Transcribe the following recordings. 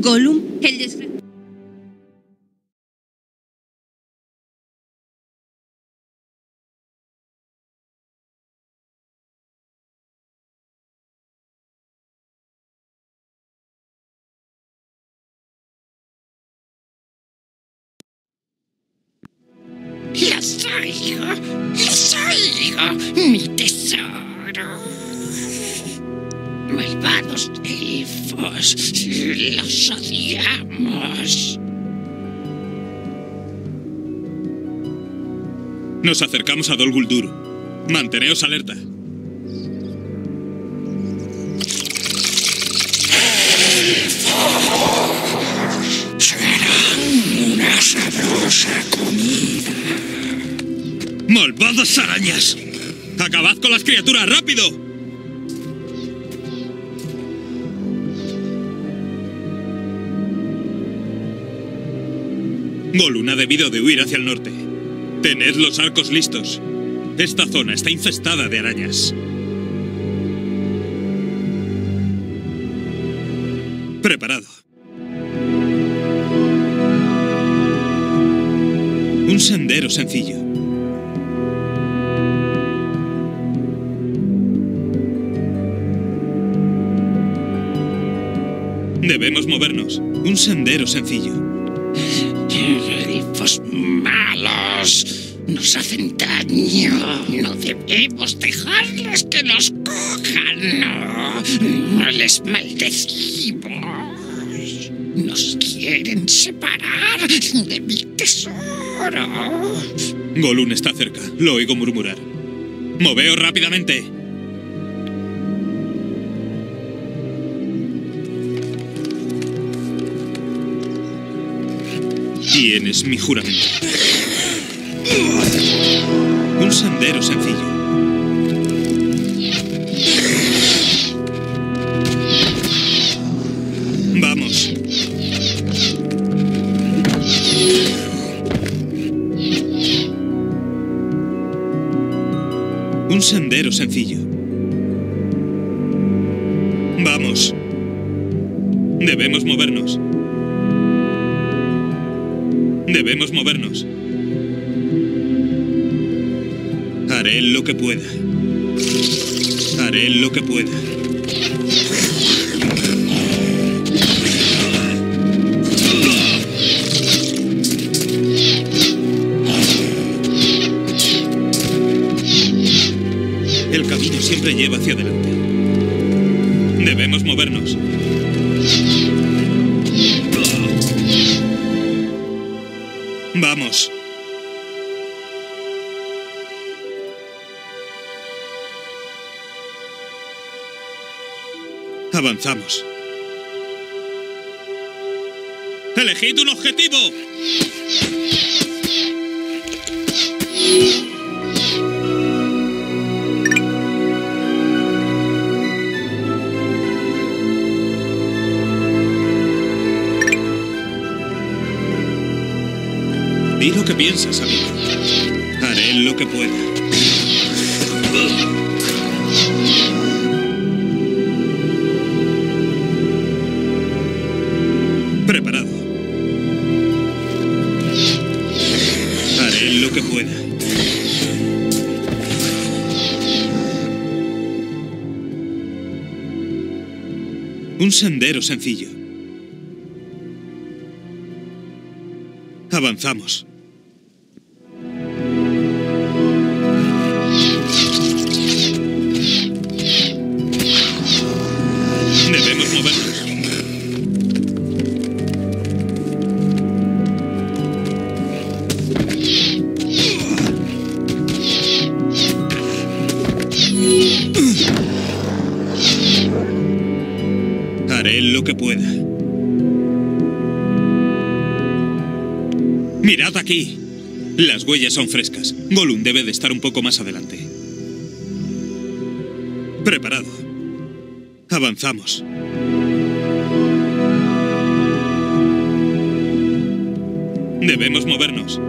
Gollum, el desgraciado. Oigo, los oigo, mi tesoro. Malvados elfos, los odiamos. Nos acercamos a Dol Guldur. Manteneos alerta. Serán una sabrosa comida. ¡Malvadas arañas! ¡Acabad con las criaturas, rápido! Gollum ha debido de huir hacia el norte. Tened los arcos listos. Esta zona está infestada de arañas. Preparado. Un sendero sencillo. Debemos movernos. Un sendero sencillo. Malos. Nos hacen daño. No debemos dejarles que nos cojan. No, no les maldecimos. Nos quieren separar de mi tesoro. Gollum está cerca. Lo oigo murmurar. Moveos rápidamente. Tienes mi juramento. Un sendero sencillo. Vamos. Un sendero sencillo. Vamos. Debemos movernos. Debemos movernos. Haré lo que pueda. Haré lo que pueda. El camino siempre lleva hacia adelante. Debemos movernos. Vamos. Avanzamos. ¡Elegid un objetivo! Lo que piensas, amigo. Haré lo que pueda. Preparado. Haré lo que pueda. Un sendero sencillo. Avanzamos. Haré lo que pueda. Mirad aquí. Las huellas son frescas. Gollum debe de estar un poco más adelante. Preparado. Avanzamos. Debemos movernos.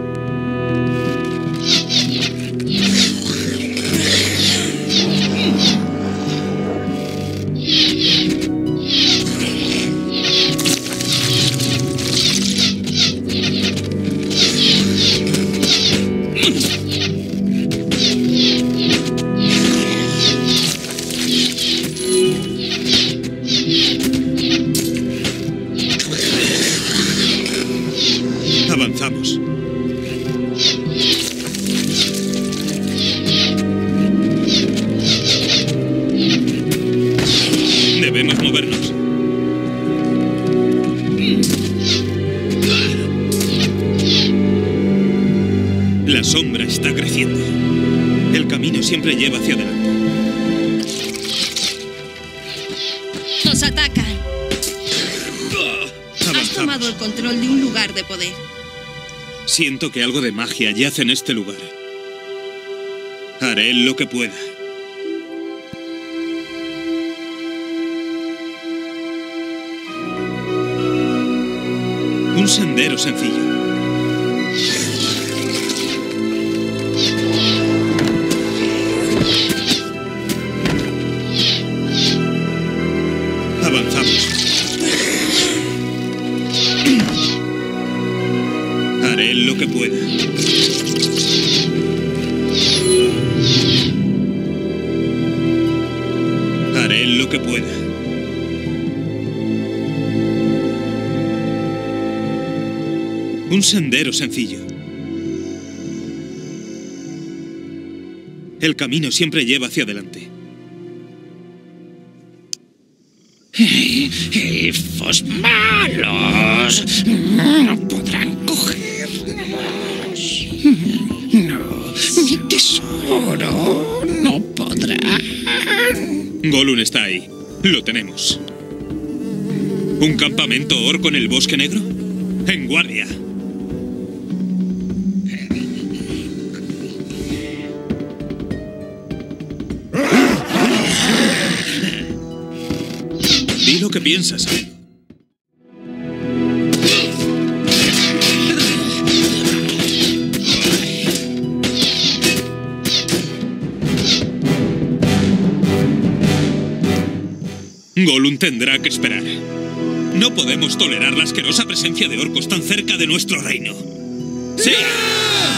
Siempre lleva hacia adelante. Nos atacan. Has Avanzamos. tomado el control de un lugar de poder. Siento que algo de magia yace en este lugar. Haré lo que pueda. Un sendero sencillo. Pueda. Haré lo que pueda. Un sendero sencillo. El camino siempre lleva hacia adelante. Elfos malos no podrán tesoro no podrá. Golun está ahí. Lo tenemos. ¿Un campamento orco en el bosque negro? En guardia. Di lo que piensas. Golun tendrá que esperar. No podemos tolerar la asquerosa presencia de orcos tan cerca de nuestro reino. ¡Sí!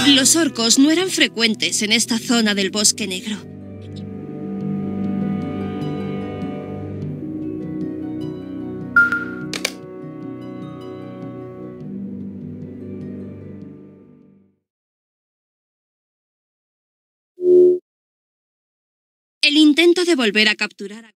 Los orcos no eran frecuentes en esta zona del bosque negro. El intento de volver a capturar a